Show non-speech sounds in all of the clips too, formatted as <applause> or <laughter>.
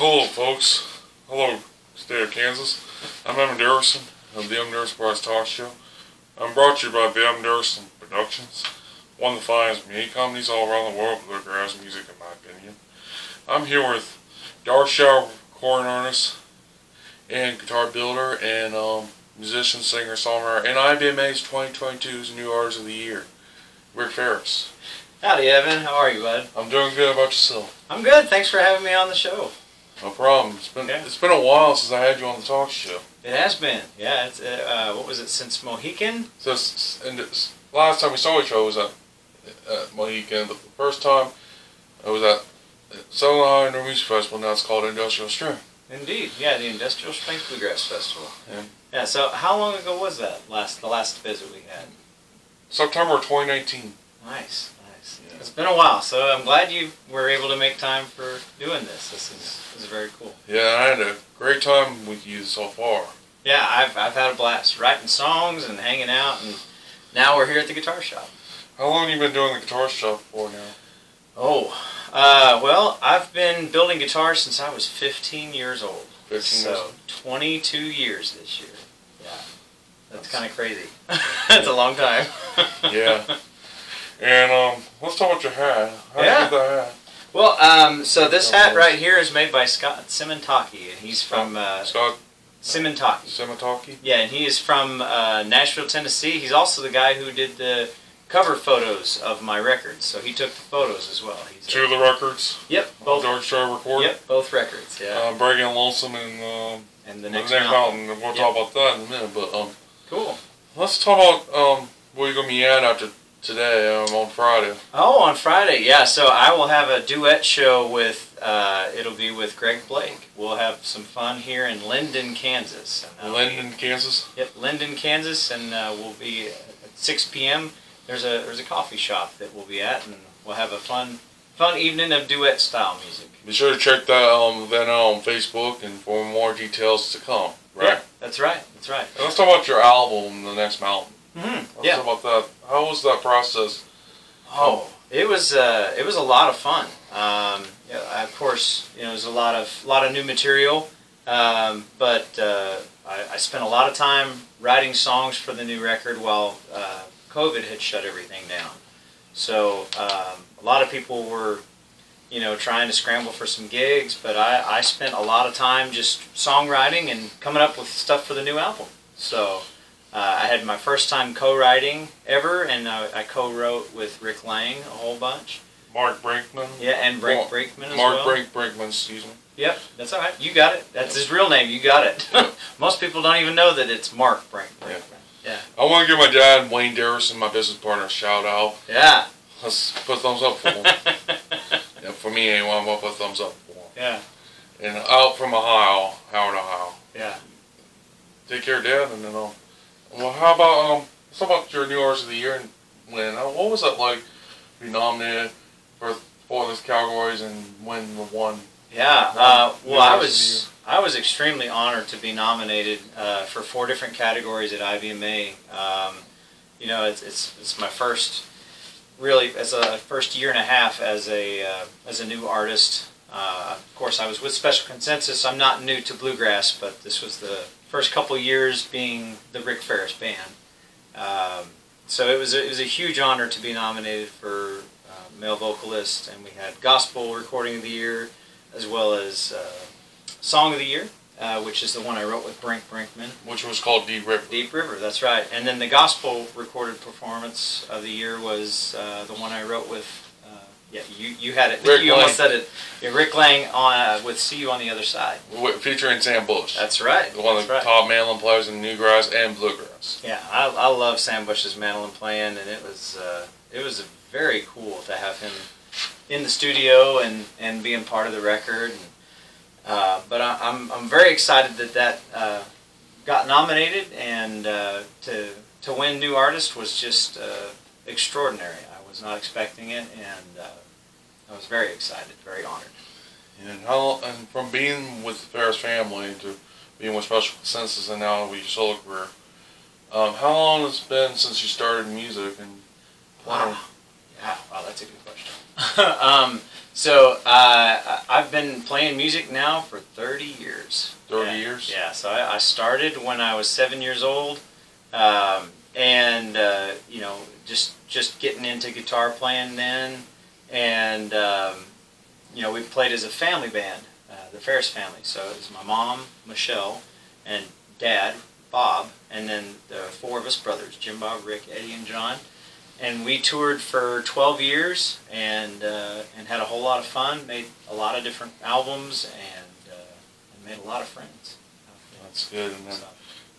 Hello, folks. Hello, state of Kansas. I'm Evan Dickerson of the Evan Dickerson Prize Talk Show. I'm brought to you by the Evan Darrison Productions, one of the finest music companies all around the world for bluegrass music, in my opinion. I'm here with Dark Shadow recording artist and guitar builder and um, musician, singer, songwriter, and IBMA's 2022's New Artist of the Year, Rick Faris. Howdy, Evan. How are you, bud? I'm doing good. How about yourself? I'm good. Thanks for having me on the show. No problem. It's been it's been a while since I had you on the talk show. It has been. Yeah. It's uh, uh, what was it since Mohican? So and last time we saw each other was at, at Mohican, but the first time it was at Southern Ohio Music Festival. Now it's called Industrial Strength. Indeed. Yeah, the Industrial Strength Bluegrass Festival. Yeah. Yeah. So how long ago was that? Last the last visit we had. September 2019. Nice. Nice. Yeah. It's been a while, so I'm glad you were able to make time for doing this. This is this is very cool. Yeah, I had a great time with you so far. Yeah, I've I've had a blast writing songs and hanging out, and now we're here at the guitar shop. How long you been doing the guitar shop for now? Oh, uh, well, I've been building guitars since I was 15 years old. 15 so years. 22 years this year. Yeah, that's kind of crazy. <laughs> that's a long time. Yeah. <laughs> And um, let's talk about your hat. How Yeah. did you get that hat? Well, um, so this Oh, hat right here is made by Scott Simontacchi, and he's from uh, Scott Simontacchi. Simataki. Yeah, and he is from uh, Nashville, Tennessee. He's also the guy who did the cover photos of my records, so he took the photos as well. He's Two of the records. Yep, Both both. Dark Star recorded. Yep, both records. Yeah, Um, Breaking Lonesome and um, and the the next, next, mountain. mountain. We'll Yep. talk about that in a minute. But um, Cool. let's talk about um, where you're gonna be at after today. Um, on Friday. Oh, on Friday, yeah. So I will have a duet show with. Uh, it'll be with Greg Blake. We'll have some fun here in Linden, Kansas. And Linden, Kansas. Yep, Linden, Kansas, and uh, we'll be at 6 p.m. There's a there's a coffee shop that we'll be at, and we'll have a fun fun evening of duet style music. Be sure to check that um, event out on Facebook and for more details to come. Right. Yeah, that's right. That's right. And let's talk about your album, The Next Mountain. Mm-hmm. Let's Yeah. talk about that. How was that process? Oh, it was uh, it was a lot of fun. Um, of course, you know, it was a lot of lot of new material, um, but uh, I, I spent a lot of time writing songs for the new record while uh, COVID had shut everything down. So um, a lot of people were, you know, trying to scramble for some gigs, but I, I spent a lot of time just songwriting and coming up with stuff for the new album. So. Uh, I had my first time co-writing ever, and I, I co-wrote with Rick Lang a whole bunch. Mark Brinkman. Yeah, and Brink Mark- Brinkman as Mark well. Brink Brinkman, excuse me. Yep, that's all right. You got it. That's his real name. You got it. <laughs> Most people don't even know that it's Mark Brink Brinkman. Yeah. I want to give my dad, Wayne Dickerson, my business partner, a shout out. Yeah. Let's put a thumbs up for him. <laughs> yeah, for me, anyway, I'm going to put a thumbs up for him. yeah. And out from Ohio, Howard, Ohio. Yeah. Take care, Dad, and then um, well, how about um, about your new artist of the year and when. Uh, what was that like? to Be nominated for for those categories and win the one. Yeah. Uh, well, I was I was extremely honored to be nominated uh, for four different categories at IBMA. Um, you know, it's, it's it's my first really as a first year and a half as a uh, as a new artist. Uh, of course, I was with Special Consensus. I'm not new to bluegrass, but this was the first couple years being the Rick Faris band. Um, so it was a, it was a huge honor to be nominated for uh, male vocalist, and we had gospel recording of the year, as well as uh, song of the year, uh, which is the one I wrote with Brink Brinkman. Which was called Deep River. Deep River, that's right. And then the gospel recorded performance of the year was uh, the one I wrote with. Yeah, you, you had it. Rick you almost said it. Yeah, Rick Lang on uh, with "See You on the Other Side." Featuring Sam Bush. That's right. one of That's the right. top mandolin players in Newgrass and Bluegrass. Yeah, I, I love Sam Bush's mandolin playing, and it was uh, it was very cool to have him in the studio and, and being part of the record. And, uh, but I, I'm I'm very excited that that uh, got nominated, and uh, to to win new artist was just uh, extraordinary. Was not expecting it, and uh, I was very excited, very honored. And how and from being with the Faris family to being with Special Consensus and now with your solo career, um, how long has it been since you started music and playing? Wow. Yeah, wow, that's a good question. <laughs> um, so uh, I've been playing music now for 30 years. 30 yeah. years? Yeah, so I, I started when I was seven years old, um, and uh, you know, just just getting into guitar playing then, and um, you know, we played as a family band, uh, the Faris family. So it was my mom, Michelle, and Dad, Bob, and then the four of us brothers, Jim, Bob, Rick, Eddie, and John. And we toured for 12 years and uh, and had a whole lot of fun. Made a lot of different albums and, uh, and made a lot of friends. That's good. And, then, So,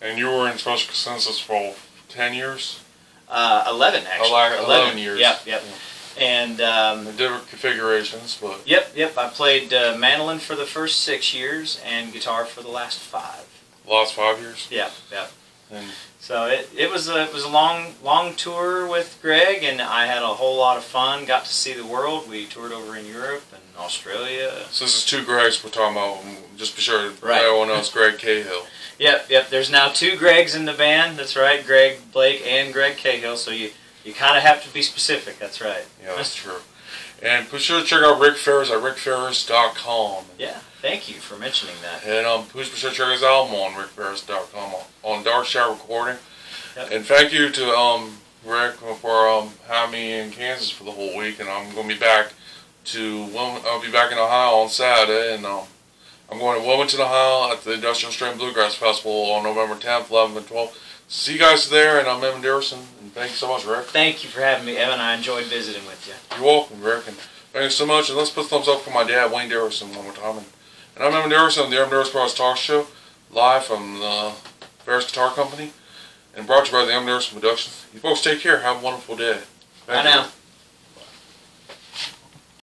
and you were in Special Consensus for 10 years? uh, 11 actually. Eleven- 11 years. Yep, yep. And um, different configurations, but yep, yep. I played uh, mandolin for the first six years and guitar for the last five. last five years. Yep, yep. And So it, it was a it was a long long tour with Greg, and I had a whole lot of fun. Got to see the world. We toured over in Europe and Australia. so this is two Gregs we're talking about. Um, just be sure Right. everyone knows Greg Cahill. <laughs> Yep, yep. There's now two Gregs in the band. That's right, Greg Blake and Greg Cahill. So you you kind of have to be specific. That's right. Yeah, that's true. And be sure to check out Rick Faris at rickfaris.com. <laughs> Yeah. Thank you for mentioning that. And um, please be sure to check his album on rickfaris.com on, on Dark Shadow Recording. Yep. And thank you to um, Rick for um, having me in Kansas for the whole week. And I'm going to be back to I'll be back in Ohio on Saturday, and um, I'm going to Wilmington, Ohio at the Industrial Strength Bluegrass Festival on November 10th, 11th, and 12th. See you guys there, and I'm Evan Dickerson, and thanks so much, Rick. Thank you for having me, Evan. I enjoyed visiting with you. You're welcome, Rick, and thanks so much. And let's put thumbs up for my dad, Wayne Dickerson, one more time. And, I'm Evan Dickerson of the Evan Dickerson Brothers Talk Show, live from the Faris Guitar Company, and brought to you by the Evan Dickerson Productions. You folks take care. Have a wonderful day. Bye Thank now.